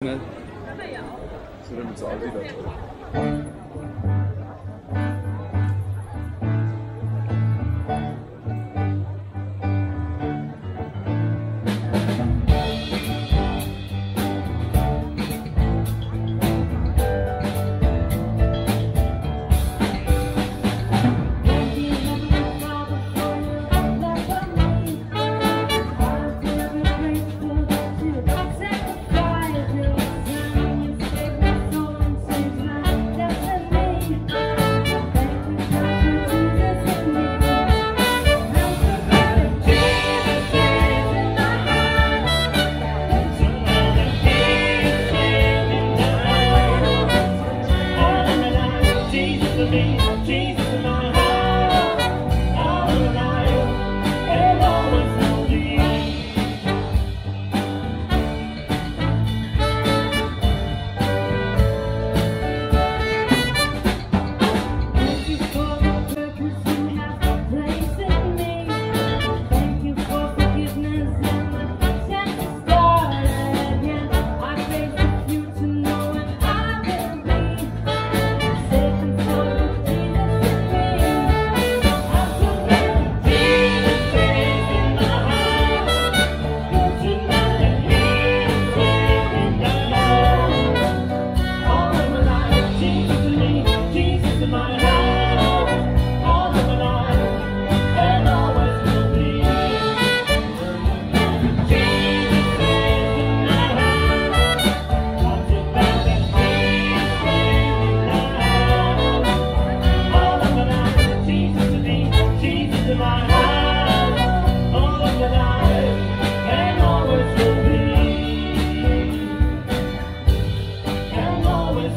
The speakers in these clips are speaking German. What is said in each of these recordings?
你们，是那么早就到。you.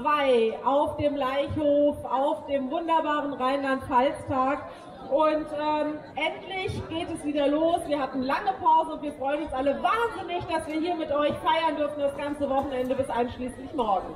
2 auf dem Leichhof, auf dem wunderbaren Rheinland-Pfalz-Tag. Und ähm, endlich geht es wieder los. Wir hatten lange Pause und wir freuen uns alle wahnsinnig, dass wir hier mit euch feiern dürfen das ganze Wochenende bis einschließlich morgen.